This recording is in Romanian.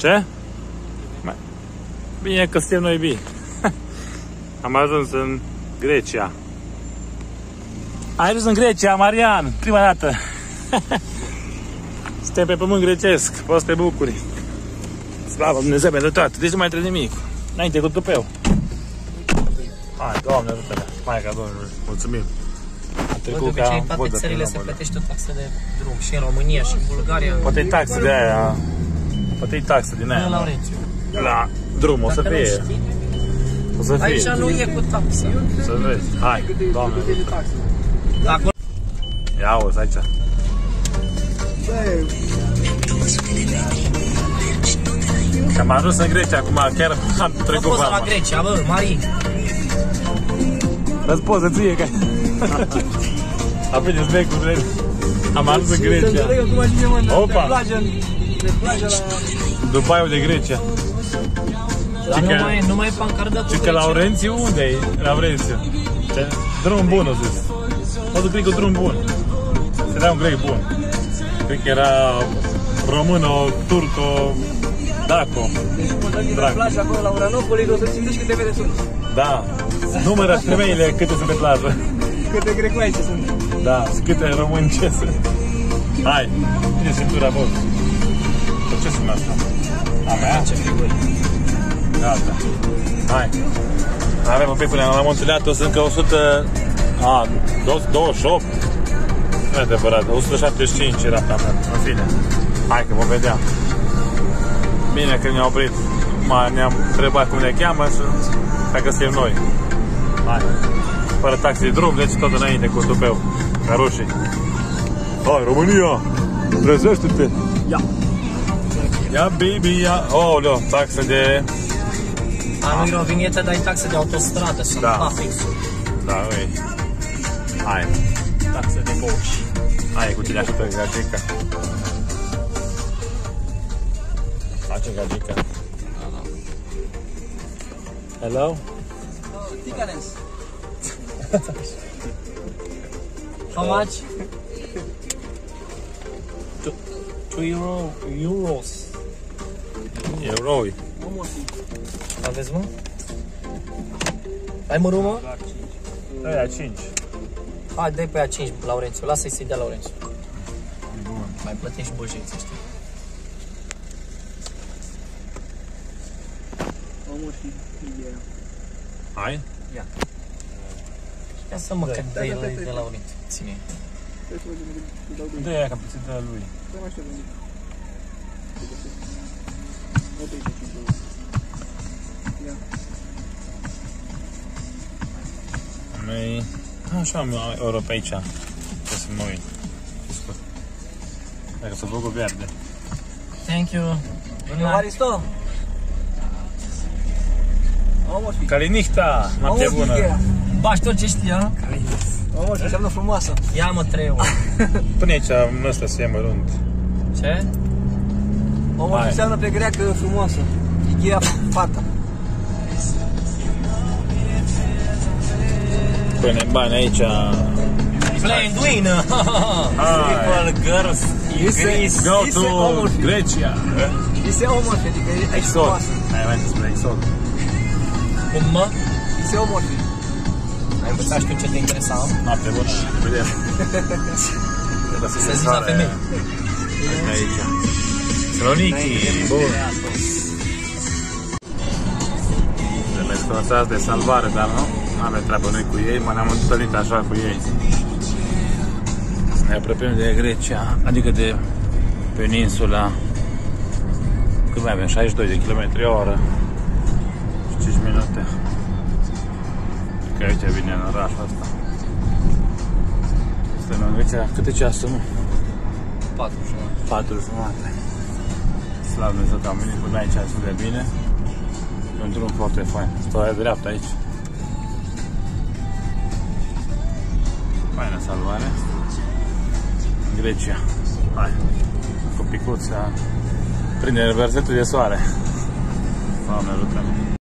Ce? Mai- Bine că suntem noi bine. Am ajuns în Grecia. Ai ajuns în Grecia, Marian, prima dată. Suntem pe pământ grecesc, poți să te bucuri. Slavă Dumnezeu pentru toate, deci nu mai trebuie nimic. Înainte cu tupeu. Hai, Doamne ajută-ne. Maica Domnului, mulțumim. A Bă, de trecut obicei, ca în toate vodă țările prin se vodă. plătește o taxă de drum. Și în România, și în Bulgaria. Poate e taxă de aia. Poate e taxă din Nu, aia. Laurențiu. La drum o să Dacă nu fie. știi, O să aici fie. nu e cu taxă. Să vezi. Hai, Doamne. ajută. Acolo Ia auzi aici. Că am ajuns în Grecia acum, chiar am Fă trecut poză la vama. Grecia, bă, Mari. Dați poză ție, că... Aprindeți becurile. Am ajuns în Grecia. cum ajungem în Opa. Pe plajă, pe plajă la... Dubaiul de Grecia. Dar nu că- mai, nu mai pancardă cu Și că Grecia. Laurențiu unde e? Laurențiu. Ce? Drum bun, o zis. O să cred că drum bun. Era un grec bun. Cred că era româno, turco, daco. Deci, la Drag. plajă acolo la Uranopoli, o să ți câte vede sunt. Da. Numără femeile câte sunt pe plajă. Câte grecoaice sunt. Da, și câte români ce sunt. Hai, ține centura bă. Gata. Hai. Avem un pic până la Montileatul, sunt încă 100... A, 28. Nu e adevărat, 175 era pe mea. În fine. Hai că vom vedea. Bine că ne-am oprit. Ma, ne-am întrebat cum ne cheamă și dacă suntem noi. Hai. Fără taxi de drum, deci tot înainte cu tupeu. Ca rușii. Hai, România! Trezește-te! Ia. Ia, baby, ia! Oh, leo, taxă de... A, nu e o vinietă, dar e taxă de autostradă. Sunt Da. da. fixul. Da, ui. Hai. Taxă de boși. Hai cu tine așa pe gagica. Face gagica. Hello? Ticanes. How much? Two, two euro, euros. Euroi. Aveți, mă? Ai mărul, mă? Aia 5. Hai, dai pe aia 5, Laurențiu. Lasă-i să-i dea Laurențiu. Bun. Mai plătești și băjeți ăștia. Omul și Riviera. Hai? Ia să mă, Da. că Da, de da, el da, de da. Laurențiu. Ține. Stai să văd unde îi dau doi. Dă aia ca pe de lui. Dă-mi așa de Noi... Așa am euro pe aici. Ce să mă uit. Ce scot. Dacă să băgă verde. Thank you. Good night. Evaristo! Omul și Calinichta! Noapte Omul bună! Riviera. Bași tot ce știa. Omul și înseamnă frumoasă. Ia mă 3 euro. Pune aici în ăsta să ia mărunt. Ce? Omul Hai. și înseamnă pe greacă frumoasă. Igea fata. Pune bani aici. Plain Dwin. Hai. People, girls, Este- Greece. Go Este to omul fi. Grecia! Este omul și adică e aici Exot. frumoasă. Hai, mai despre Exot. Cum mă? Este omul și. Ai învățat și tu ce te interesa? Noapte bună, ne vedem. Trebuie Să zici la femei. Aici. Saloniki, bun. Le sconosați de salvare, dar nu? Nu avem treabă noi cu ei, mă ne-am întâlnit așa cu ei. Ne apropiem de Grecia, adică de peninsula. Cât mai avem? 62 de km oră. Și 5 minute. Că aici vine în orașul ăsta. Suntem în Grecia. Câte ceasul, mă? 4 jumătate. 4 jumate. Slavă Dumnezeu că am venit până aici atât de bine. E un drum foarte fain. Stau aia dreapta aici. Faină salvare. Grecia. Hai. Cu picuța. Prinde versetul de soare. Doamne ajută-ne.